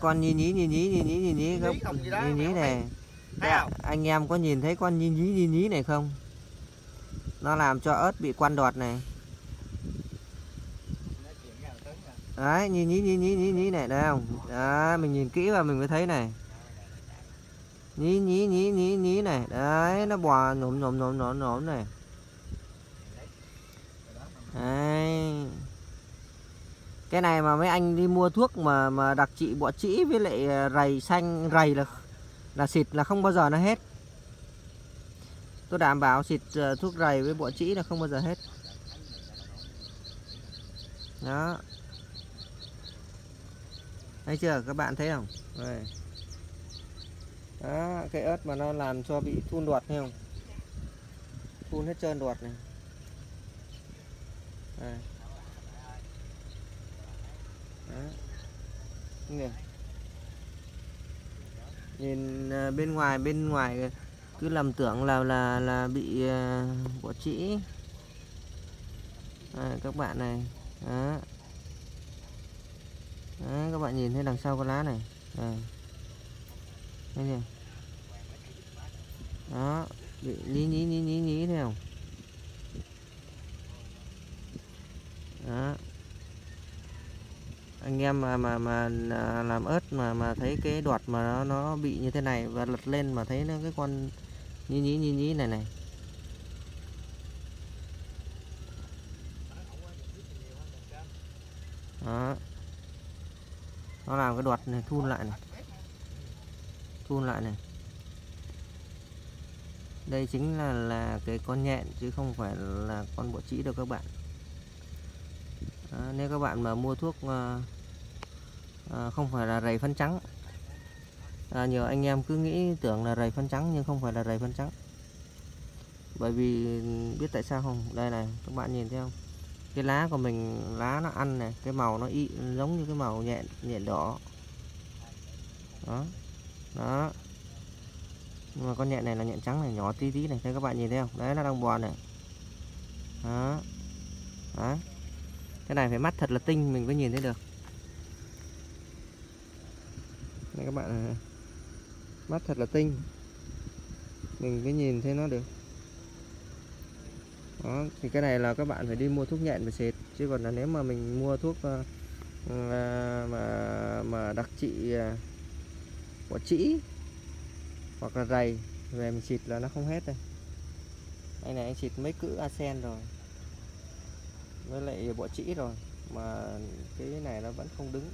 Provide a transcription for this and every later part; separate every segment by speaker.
Speaker 1: con nhí nhí nhí nhí nhí nhí nhí nhí gốc
Speaker 2: Nhí
Speaker 1: nhí này
Speaker 2: Thấy không?
Speaker 1: anh em có nhìn thấy con nhí nhí nhí nhí này không? Nó làm cho ớt bị quan đọt này. Đấy nhí nhí nhí nhí nhí nhí này đây không? Đấy mình nhìn kỹ vào mình mới thấy này. Nhí nhí nhí nhí nhí này. Đấy nó bò nhổm nhổm nhổm nhổm nhổm này. Đấy cái này mà mấy anh đi mua thuốc mà mà đặc trị bọ trĩ với lại ờ, rầy xanh, rầy là là xịt là không bao giờ nó hết. Tôi đảm bảo xịt ờ, thuốc rầy với bọ trĩ là không bao giờ hết. Đó. Thấy chưa? Các bạn thấy không? Đây. đó, cái ớt mà nó làm cho bị thun đọt thấy không? Thun hết trơn đọt này. Đây. Nè. nhìn à, bên ngoài bên ngoài cứ lầm tưởng là là là bị bỏ trĩ à, các bạn này đó. Đó, các bạn nhìn thấy đằng sau con lá này à. Thấy chưa? đó bị nhí nhí nhí nhí nhí thế không đó anh em mà mà mà à, làm ớt mà mà thấy cái đoạt mà nó nó bị như thế này và lật lên mà thấy nó cái con nhí nhí nhí nhí này này. Đó. Nó làm cái đoạt này thun lại này. Thun lại này. Đây chính là là cái con nhện chứ không phải là con bọ trĩ đâu các bạn. Đó, nếu các bạn mà mua thuốc uh, à, không phải là rầy phân trắng. À, nhiều anh em cứ nghĩ tưởng là rầy phân trắng nhưng không phải là rầy phân trắng. Bởi vì biết tại sao không? Đây này các bạn nhìn thấy không? Cái lá của mình lá nó ăn này cái màu nó y giống như cái màu nhện nhện đỏ. Đó. Đó. Nhưng mà con nhện này là nhện trắng này nhỏ tí tí này thấy các bạn nhìn thấy không? Đấy nó đang bò này. Đó. Đấy. Cái này phải mắt thật là tinh mình mới nhìn thấy được đây các bạn này. mắt thật là tinh. Mình mới nhìn thấy nó được. Đó thì cái này là các bạn phải đi mua thuốc nhện và xịt chứ còn là nếu mà mình mua thuốc uh, mà mà đặc trị uh, của trĩ hoặc là rầy về mình xịt là nó không hết đây. Anh này anh xịt mấy cữ arsen rồi. Với lại bọ trĩ rồi. Mà cái này nó vẫn không đứng.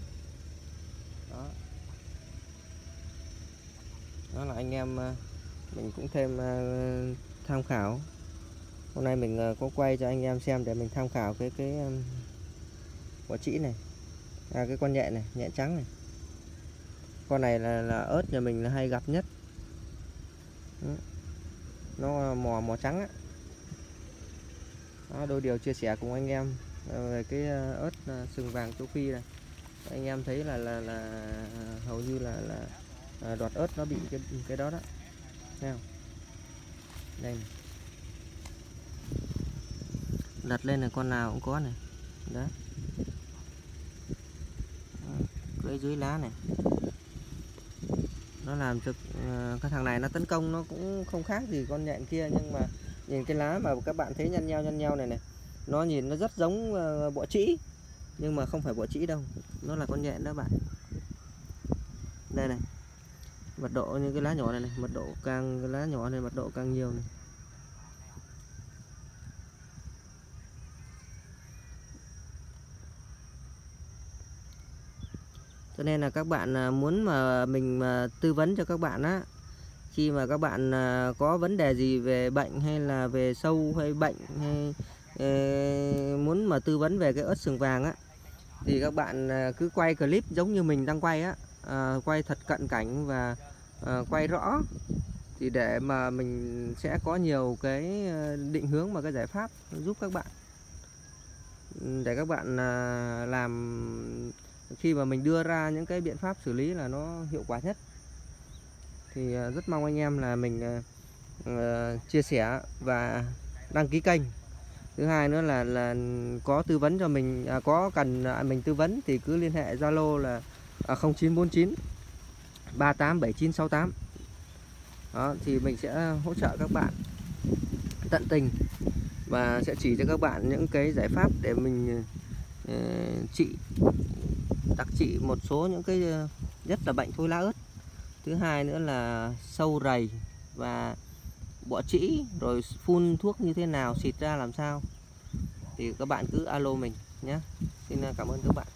Speaker 1: Đó đó là anh em ờ, mình cũng thêm ờ, tham khảo. Hôm nay mình ờ, có quay cho anh em xem để mình tham khảo cái cái quả trĩ này. À, cái con nhện này nhện trắng này. Con này là, là ớt nhà mình là hay gặp nhất. Nó mò mò trắng á. Đó, đôi điều chia sẻ cùng anh em về cái ớt sừng vàng châu phi này. Anh em thấy là là, là hầu như là là À, đoạt ớt nó bị cái cái đó đó. Thấy không? Đây này. đặt lên là con nào cũng có này. Đó. Cái dưới lá này. Nó làm cho uh, cái thằng này nó tấn công nó cũng không khác gì con nhện kia nhưng mà nhìn cái lá mà các bạn thấy nhăn nhau nhăn nhau này này nó nhìn nó rất giống uh, bọ trĩ nhưng mà không phải bọ trĩ đâu nó là con nhện đó bạn. Đây này mật độ như cái lá nhỏ này này, mật độ càng cái lá nhỏ này mật độ càng nhiều này. Cho nên là các bạn à, muốn mà mình mà tư vấn cho các bạn á, khi mà các bạn à, có vấn đề gì về bệnh hay là về sâu hay bệnh hay ờ, muốn mà tư vấn về cái ớt sừng vàng á, thì các bạn à, cứ quay clip giống như mình đang quay á quay thật cận cảnh và Ờ, quay rõ. Thì để mà mình sẽ có nhiều cái ờ, định hướng và cái giải pháp giúp các bạn. Để các bạn ờ, làm khi mà mình đưa ra những cái biện pháp xử lý là nó hiệu quả nhất. Thì rất mong anh em là mình chia sẻ và đăng ký kênh. Thứ hai nữa là là có tư vấn cho mình à, có cần à, mình tư vấn thì cứ liên hệ Zalo là à, 0949 387968 đó thì mình sẽ hỗ trợ các bạn tận tình và sẽ chỉ cho các bạn những cái giải pháp để mình uh, trị đặc trị một số những cái ờ, nhất là bệnh thối lá ớt thứ hai nữa là sâu rầy và bọ trĩ rồi phun thuốc như thế nào xịt ra làm sao. Thì các bạn cứ alo mình nhé. Xin ờ, cảm ơn các bạn.